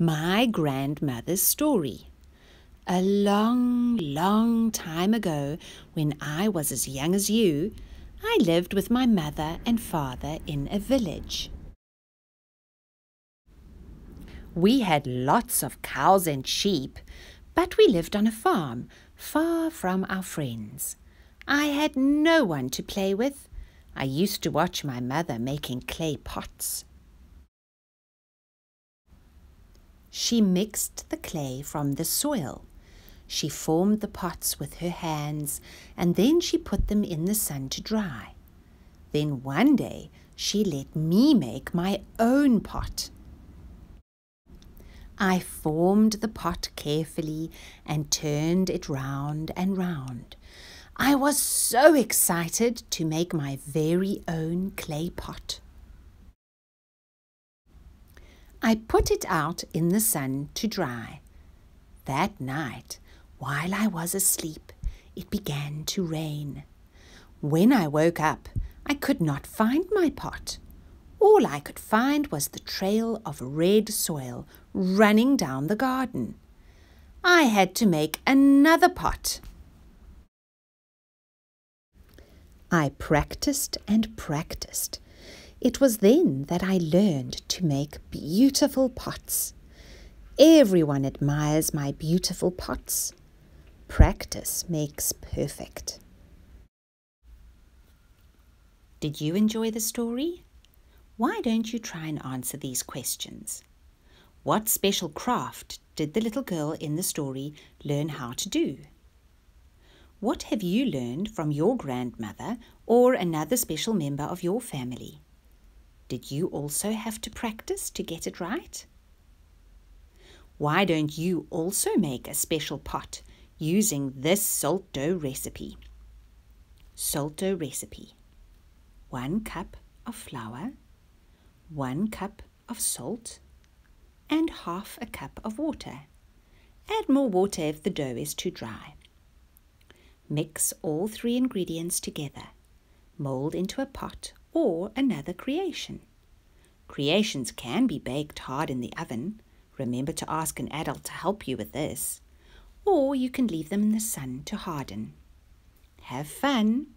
My grandmother's story. A long, long time ago, when I was as young as you, I lived with my mother and father in a village. We had lots of cows and sheep, but we lived on a farm far from our friends. I had no one to play with. I used to watch my mother making clay pots. She mixed the clay from the soil. She formed the pots with her hands, and then she put them in the sun to dry. Then one day she let me make my own pot. I formed the pot carefully and turned it round and round. I was so excited to make my very own clay pot. I put it out in the sun to dry. That night, while I was asleep, it began to rain. When I woke up, I could not find my pot. All I could find was the trail of red soil running down the garden. I had to make another pot. I practiced and practiced it was then that I learned to make beautiful pots. Everyone admires my beautiful pots. Practice makes perfect. Did you enjoy the story? Why don't you try and answer these questions? What special craft did the little girl in the story learn how to do? What have you learned from your grandmother or another special member of your family? Did you also have to practice to get it right? Why don't you also make a special pot using this salt dough recipe? Salt dough recipe. One cup of flour, one cup of salt, and half a cup of water. Add more water if the dough is too dry. Mix all three ingredients together. Mold into a pot or another creation. Creations can be baked hard in the oven. Remember to ask an adult to help you with this. Or you can leave them in the sun to harden. Have fun!